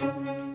Música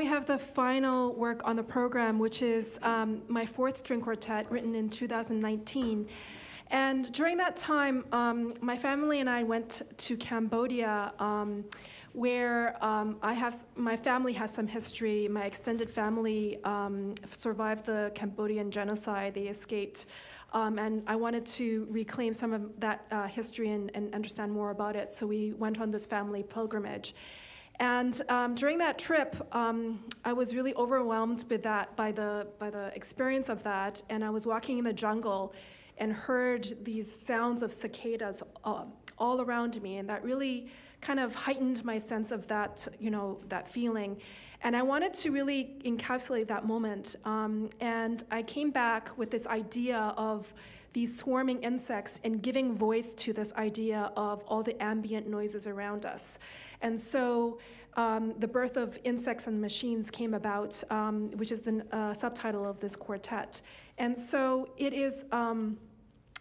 we have the final work on the program, which is um, my fourth string quartet written in 2019. And during that time, um, my family and I went to Cambodia, um, where um, I have my family has some history. My extended family um, survived the Cambodian genocide; they escaped, um, and I wanted to reclaim some of that uh, history and, and, understand more about it. So we went on this family pilgrimage. And um, during that trip, I was really overwhelmed by that, by the by the experience of that. And I was walking in the jungle, and heard these sounds of cicadas uh, all around me, and that really kind of heightened my sense of that, you know, that feeling. And I wanted to really encapsulate that moment. Um, and I came back with this idea of these swarming insects and giving voice to this idea of all the ambient noises around us. And so um, the birth of Insects and Machines came about, um, which is the uh, subtitle of this quartet. And so it is um,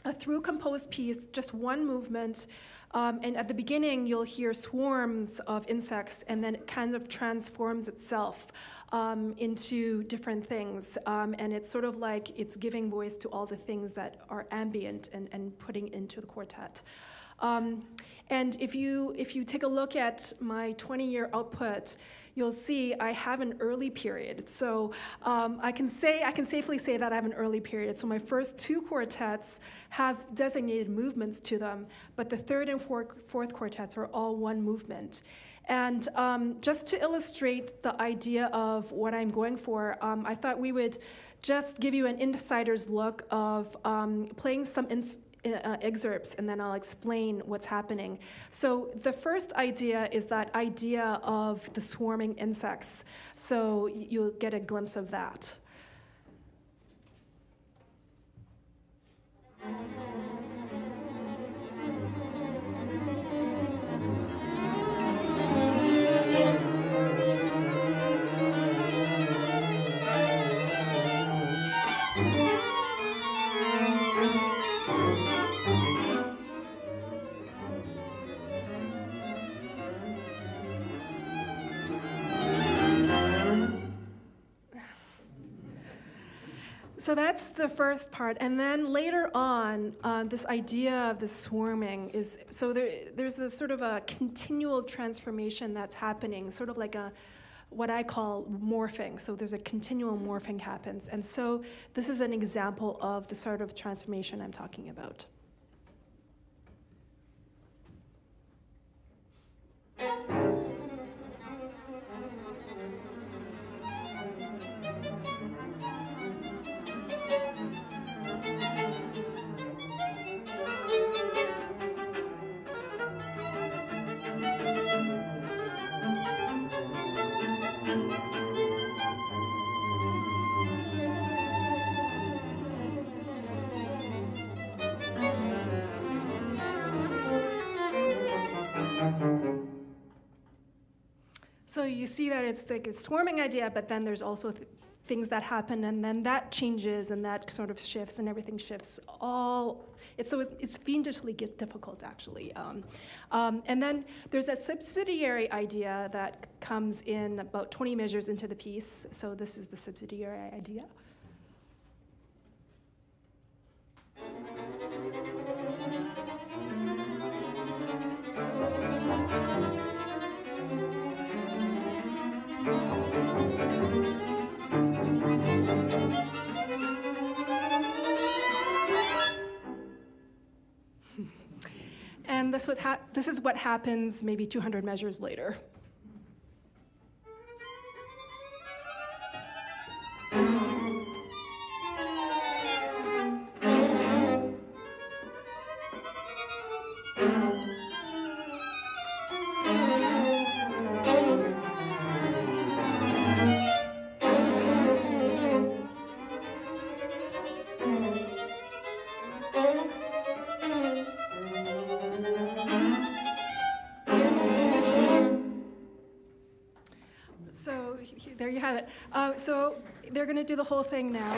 a through composed piece, just one movement. Um, and at the beginning, you'll hear swarms of insects, and then it kind of transforms itself um, into different things. Um, and it's sort of like it's giving voice to all the things that are ambient and, and putting into the quartet. Um, and if you, if you take a look at my 20 year output, you'll see I have an early period. So um, I can say I can safely say that I have an early period. So my first two quartets have designated movements to them, but the third and fourth, fourth quartets are all one movement. And um, just to illustrate the idea of what I'm going for, um, I thought we would just give you an insider's look of um, playing some uh, excerpts and then I'll explain what's happening. So the first idea is that idea of the swarming insects. So you'll get a glimpse of that. So that's the first part. And then later on, uh, this idea of the swarming is so there, there's a sort of a continual transformation that's happening, sort of like a what I call morphing. So there's a continual morphing happens. And so this is an example of the sort of transformation I'm talking about. So you see that it's like a swarming idea, but then there's also th things that happen, and then that changes, and that sort of shifts, and everything shifts. All it's so it's, it's fiendishly difficult, actually. Um, um, and then there's a subsidiary idea that comes in about 20 measures into the piece. So this is the subsidiary idea. And this, this is what happens maybe 200 measures later. So they're going to do the whole thing now.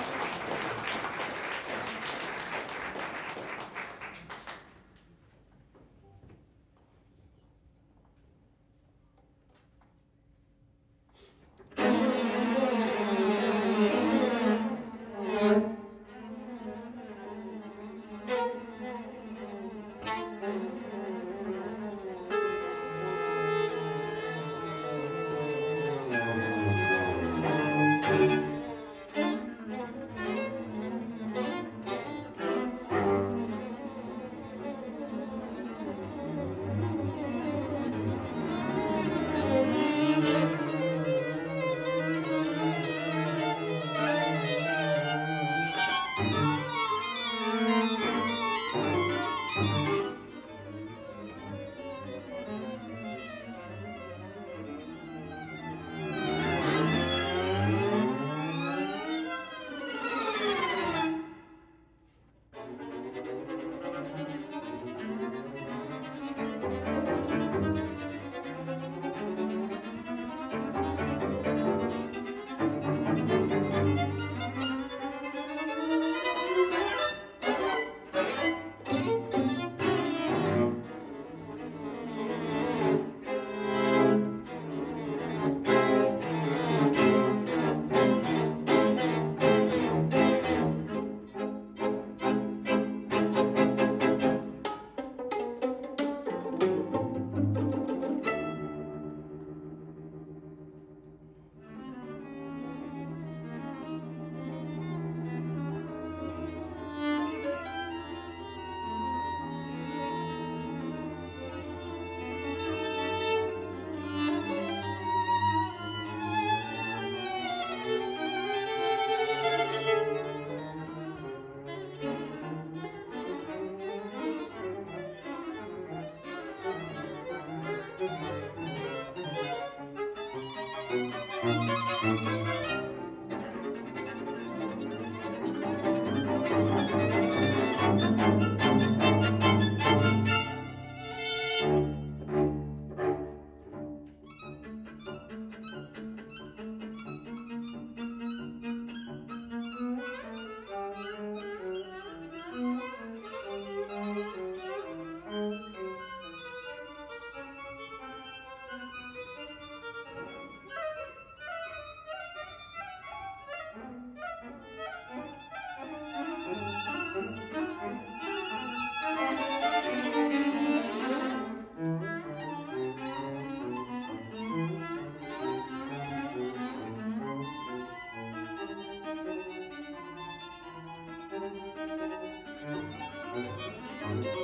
Música